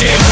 DJ.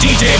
DJ